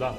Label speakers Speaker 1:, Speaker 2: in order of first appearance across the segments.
Speaker 1: Da.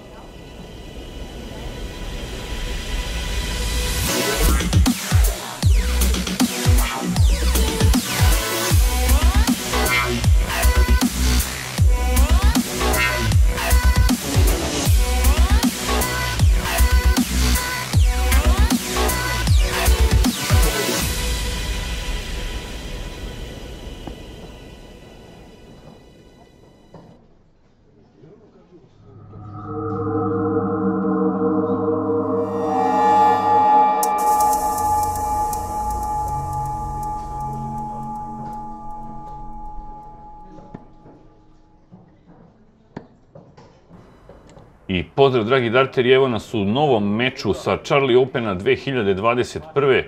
Speaker 1: I pozdrav, dragi darteri, evo nas u novom meču sa Charlie Opena 2021.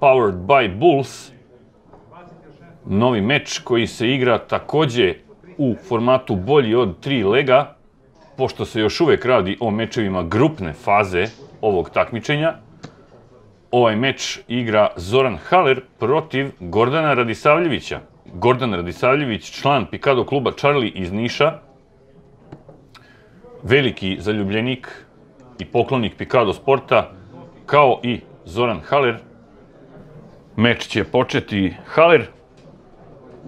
Speaker 1: Powered by Bulls. Novi meč koji se igra takođe u formatu bolji od tri lega, pošto se još uvek radi o mečevima grupne faze ovog takmičenja. Ovaj meč igra Zoran Haler protiv Gordana Radisavljevića. Gordan Radisavljević, član Pikado kluba Charlie iz Niša, veliki zaljubljenik i poklonik Pikado sporta, kao i Zoran Haler. Meč će početi Haler.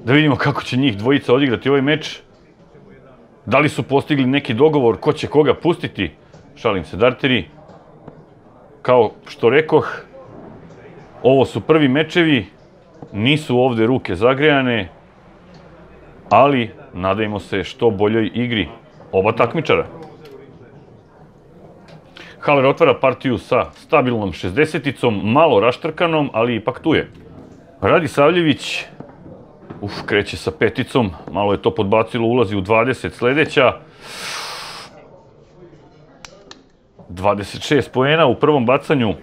Speaker 1: Da vidimo kako će njih dvojica odigrati ovaj meč. Da li su postigli neki dogovor ko će koga pustiti? Šalim se, darteri. Kao što rekoh, ovo su prvi mečevi, nisu ovde ruke zagrejane, ali nadajmo se što boljoj igri oba takmičara. Haller otvara partiju sa stabilnom 60-icom, malo raštrkanom, ali ipak tu je. Radi Savljević, uf, kreće sa peticom, malo je to podbacilo, ulazi u 20 sledeća. 26 poena u prvom bacanju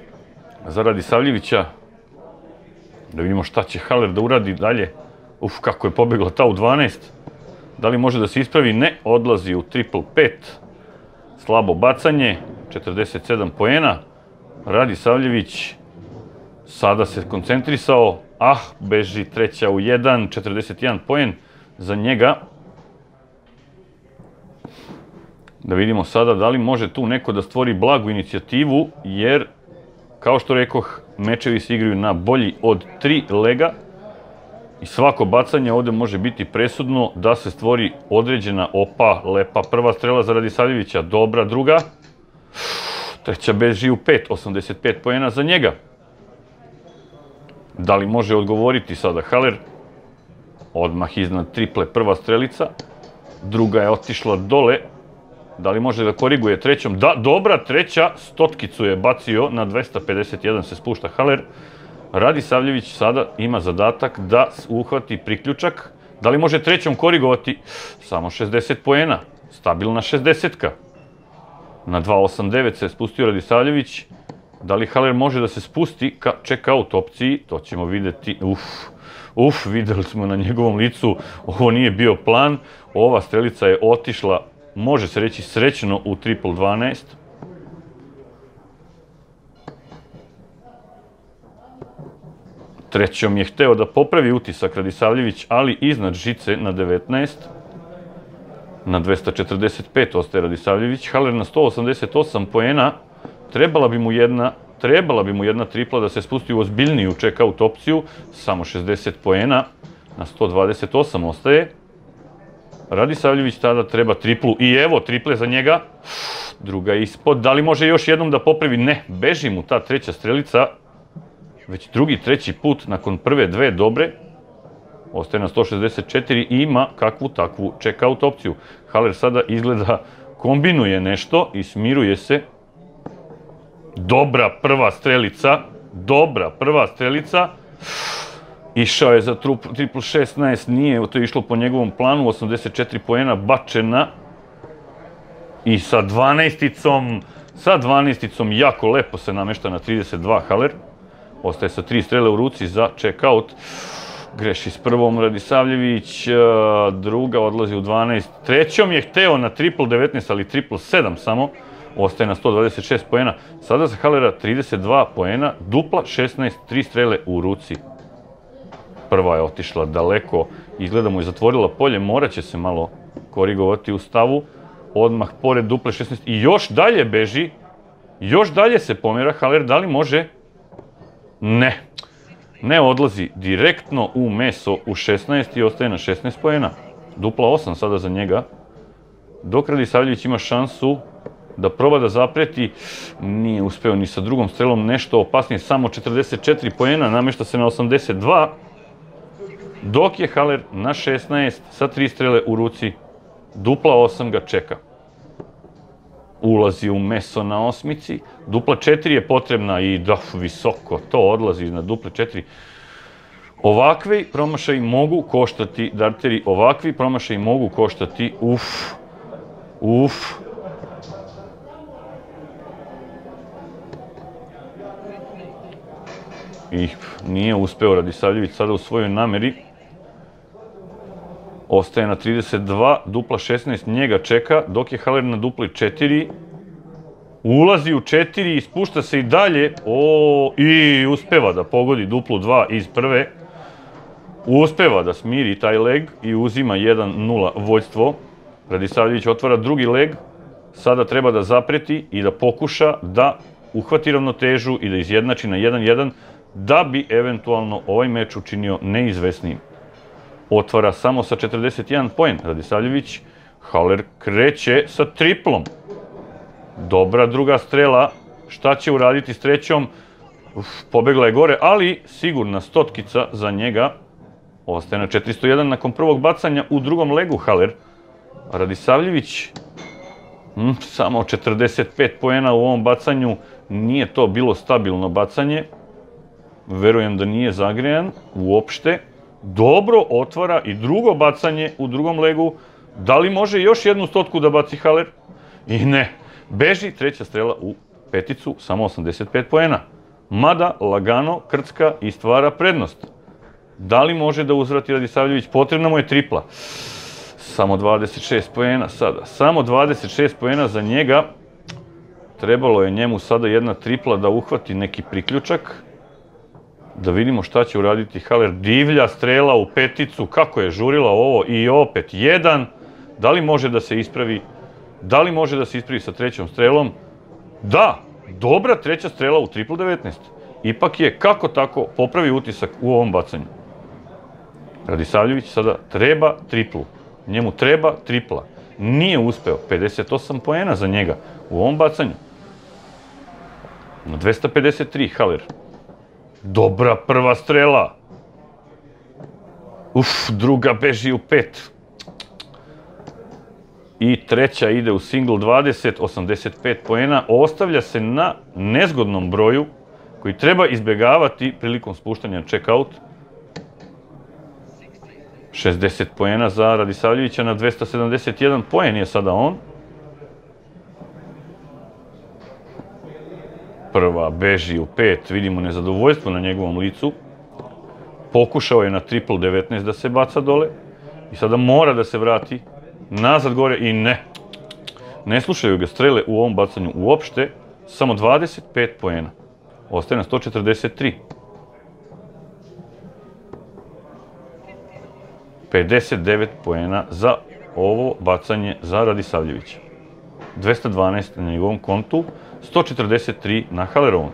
Speaker 1: za Radi Savljevića. Da vidimo šta će Haller da uradi dalje. Uf, kako je pobegla ta u 12. Da li može da se ispravi? Ne, odlazi u triple 5. Slabo bacanje, 47 poena. Radi Savljević sada se koncentrisao. Ah, beži treća u 1, 41 poen za njega. Da vidimo sada da li može tu neko da stvori blagu inicijativu, jer, kao što rekoh, mečevi se igraju na bolji od tri lega i svako bacanje ovde može biti presudno da se stvori određena opa, lepa prva strela za Radisavljevića, dobra druga, treća beži u 5, 85 pojena za njega. Da li može odgovoriti sada Haller? Odmah iznad triple prva strelica, druga je otišla dole, Da li može da koriguje trećom? Da, dobra, treća, stotkicu je bacio, na 251 se spušta Haller. Radi Savljević sada ima zadatak da uhvati priključak. Da li može trećom korigovati? Samo 60 poena, stabilna 60-ka. Na 2.89 se spustio Radi Savljević. Da li Haller može da se spusti ka check-out opciji? To ćemo videti. Uf, uf, videli smo na njegovom licu. Ovo nije bio plan. Ova strelica je otišla može se reći srećno u triple 12. Trećom je hteo da popravi utisak Radisavljević, ali iznad žice na 19. Na 245 ostaje Radisavljević. Haller na 188 poena. Trebala bi mu jedna trebala bi mu jedna tripla da se spusti u ozbiljniju check-out opciju, samo 60 poena, na 128 ostaje. Radi Savljević tada treba triplu i evo triple za njega. Druga ispod. Da li može još jednom da popravi? Ne. Beži mu ta treća strelica. Već drugi, treći put nakon prve dve dobre. Ostaje na 164 i ima kakvu takvu check-out opciju. Haller sada izgleda kombinuje nešto i smiruje se. Dobra prva strelica. Dobra prva strelica. Išao je za triple 16, nije to išlo po njegovom planu, 84 poena bačena. I sa 12-icom, sa 12-icom jako lepo se namešta na 32 Haller. Ostaje sa tri strele u ruci za check-out. Greši s prvom Radisavljević, druga odlazi u 12. Trećom je hteo na triple 19, ali triple 7 samo. Ostaje na 126 poena. Sada za Hallera 32 poena, dupla 16, tri strele u ruci prva je otišla daleko, izgleda mu je zatvorila polje, morat će se malo korigovati u stavu. odmah pored duple 16 i još dalje beži, još dalje se pomjera Haller, da li može? Ne. Ne odlazi direktno u meso u 16 i ostaje na 16 pojena. Dupla 8 sada za njega. Dok Radisavljević ima šansu da proba da zapreti, nije uspeo ni sa drugom strelom, nešto opasnije, samo 44 pojena, namešta se na 82, dok je Haller na 16 sa tri strele u ruci, dupla 8 ga čeka. Ulazi u meso na osmici, dupla 4 je potrebna i da, visoko, to odlazi na duple 4. Ovakvi promašaj mogu koštati, darteri, ovakvi promašaj mogu koštati, uf, uf, i nije uspeo Radisavljević sada u svojoj nameri. Ostaje na 32, dupla 16 njega čeka, dok je Haller na dupli 4. Ulazi u 4 i spušta se i dalje. O, I uspeva da pogodi duplu 2 iz prve. Uspeva da smiri taj leg i uzima 1-0 vojstvo. Radisavljević otvara drugi leg. Sada treba da zapreti i da pokuša da uhvati ravnotežu i da izjednači na 1-1 da bi eventualno ovaj meč učinio neizvesnijim. Otvara samo sa 41 poen Radisavljević, Haller kreće sa triplom. Dobra druga strela, šta će uraditi s trećom? Uf, pobegla je gore, ali sigurna stotkica za njega. Ostaje na 401 nakon prvog bacanja u drugom legu Haller. Radisavljević hm, samo 45 poena u ovom bacanju, nije to bilo stabilno bacanje, verujem da nije zagrejan uopšte, dobro otvara i drugo bacanje u drugom legu. Da li može još jednu stotku da baci Haller? I ne. Beži treća strela u peticu, samo 85 poena. Mada lagano krcka i stvara prednost. Da li može da uzvrati Radisavljević? Potrebna mu je tripla. Samo 26 poena sada. Samo 26 poena za njega. Trebalo je njemu sada jedna tripla da uhvati neki priključak da vidimo šta će uraditi Haller. Divlja strela u peticu, kako je žurila ovo i opet jedan. Da li može da se ispravi? Da li može da se ispravi sa trećom strelom? Da, dobra treća strela u triple 19. Ipak je kako tako popravi utisak u ovom bacanju. Radisavljević sada treba triplu. Njemu treba tripla. Nije uspeo. 58 poena za njega u ovom bacanju. Na 253 Haller. Dobra prva strela. Uf, druga beži u pet. I treća ide u single 20, 85 poena. Ostavlja se na nezgodnom broju koji treba izbjegavati prilikom spuštanja check-out. 60 poena za Radisavljevića na 271 poen je sada on. Prva beži u pet, vidimo nezadovoljstvo na njegovom licu. Pokušao je na triple 19 da se baca dole i sada mora da se vrati nazad gore i ne. Ne slušaju ga strele u ovom bacanju uopšte, samo 25 poena. Ostaje na 143. 59 poena za ovo bacanje za Radisavljevića. 212 na njegovom kontu, 143 na Hallerovom.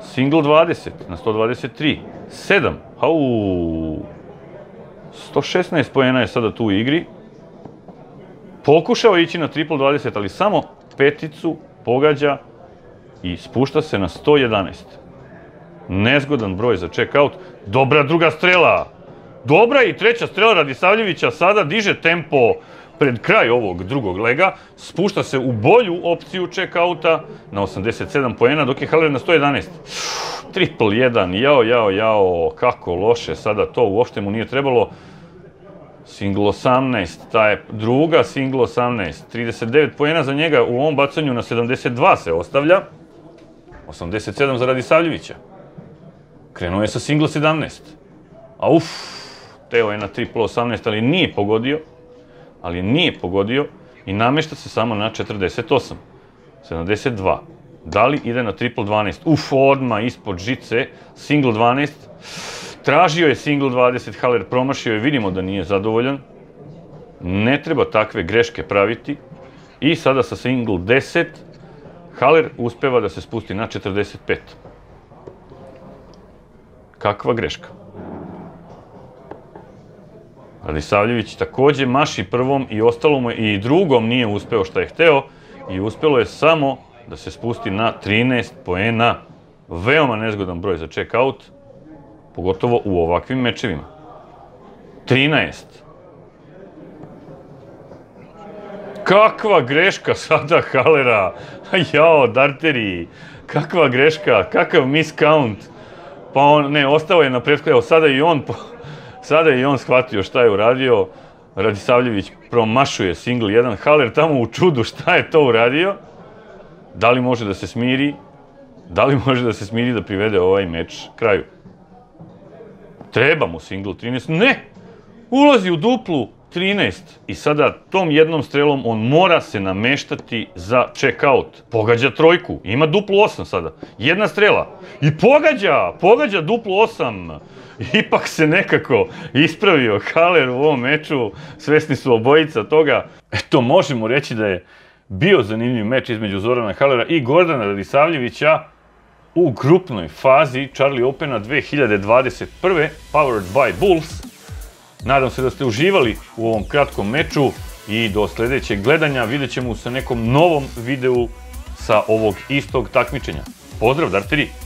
Speaker 1: Single 20 na 123. 7. Au. 116 pojena je sada tu u igri. Pokušao ići na triple 20, ali samo peticu pogađa i spušta se na 111. Nezgodan broj za check-out. Dobra druga strela. Dobra i treća strela Radisavljevića sada diže tempo pred kraj ovog drugog lega, spušta se u bolju opciju check-outa na 87 poena, dok je Haller na 111. Triple 1, jao, jao, jao, kako loše, sada to uopšte mu nije trebalo. Single 18, ta je druga single 18, 39 poena za njega u ovom bacanju na 72 se ostavlja. 87 za Radisavljevića. Krenuo je sa single 17. A uf, teo je na triple 18, ali nije pogodio ali nije pogodio i namešta se samo na 48. 72. Da li ide na triple 12? Uf, odma ispod žice, single 12. Tražio je single 20, Haller promašio je, vidimo da nije zadovoljan. Ne treba takve greške praviti. I sada sa single 10, Haller uspeva da se spusti na 45. Kakva greška. Radisavljević takođe maši prvom i ostalo mu je i drugom nije uspeo šta je hteo i uspelo je samo da se spusti na 13 poena. Veoma nezgodan broj za check-out, pogotovo u ovakvim mečevima. 13. Kakva greška sada Halera. Jao, Darteri. Kakva greška, kakav miscount. Pa on, ne, ostao je na prethodju. Evo, sada i on, sada i on shvatio šta je uradio. Radisavljević promašuje single 1. Haler tamo u čudu šta je to uradio. Da li može da se smiri? Da li može da se smiri da privede ovaj meč kraju? Treba mu single 13. Ne! Ulazi u duplu 13 i sada tom jednom strelom on mora se nameštati za check-out. Pogađa trojku, ima duplu 8 sada. Jedna strela i pogađa, pogađa duplu 8. Ipak se nekako ispravio Haler u ovom meču, svesni su obojica toga. Eto, možemo reći da je bio zanimljiv meč između Zorana Halera i Gordana Radisavljevića u grupnoj fazi Charlie Opena 2021. Powered by Bulls. Nadam se da ste uživali u ovom kratkom meču i do sledećeg gledanja vidjet ćemo se nekom novom videu sa ovog istog takmičenja. Pozdrav, Darteri!